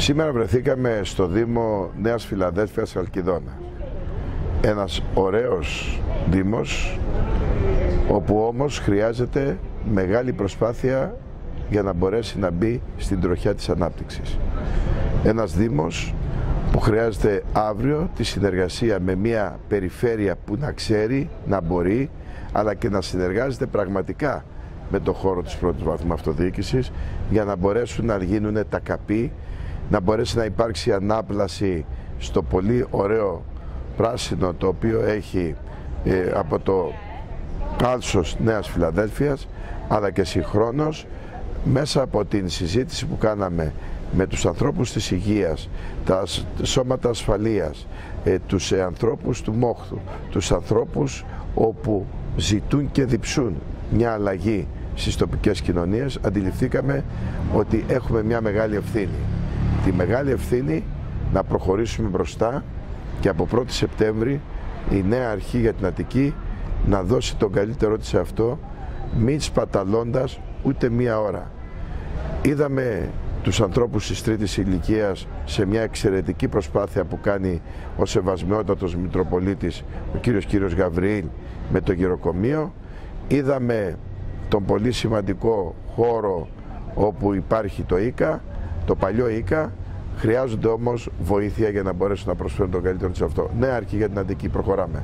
Σήμερα βρεθήκαμε στο Δήμο Νέας Φιλαδέλφειας Αλκιδόνα. Ένας ωραίος Δήμος, όπου όμως χρειάζεται μεγάλη προσπάθεια για να μπορέσει να μπει στην τροχιά της ανάπτυξης. Ένας Δήμος που χρειάζεται αύριο τη συνεργασία με μια περιφέρεια που να ξέρει, να μπορεί, αλλά και να συνεργάζεται πραγματικά με το χώρο της πρώτης βαθμού αυτοδιοίκησης για να μπορέσουν να γίνουν τα καπή, να μπορέσει να υπάρξει ανάπλαση στο πολύ ωραίο πράσινο το οποίο έχει ε, από το κάλσος Νέας Φιλαδέλφειας αλλά και συγχρόνως μέσα από την συζήτηση που κάναμε με τους ανθρώπους της υγείας, τα σώματα ασφαλείας, ε, τους ε, ανθρώπους του μόχθου, τους ανθρώπους όπου ζητούν και διψούν μια αλλαγή στις τοπικές κοινωνίες, αντιληφθήκαμε ότι έχουμε μια μεγάλη ευθύνη. Τη μεγάλη ευθύνη να προχωρήσουμε μπροστά και από 1η Σεπτέμβρη η νέα αρχή για την Αττική να δώσει τον καλύτερό της σε αυτό, μην σπαταλώντας ούτε μία ώρα. Είδαμε τους ανθρώπους της τρίτης ηλικίας σε μια εξαιρετική προσπάθεια που κάνει ο Σεβασμιότατος Μητροπολίτης ο κύριος κύριος Γαβριήλ με το γυροκομείο. Είδαμε τον πολύ σημαντικό χώρο όπου υπάρχει το ΙΚΑ, το παλιό ΙΚΑ, χρειάζονται όμως βοήθεια για να μπορέσουν να προσφέρουν το καλύτερο σε αυτό. Νέα αρχή για την Αντική, προχωράμε.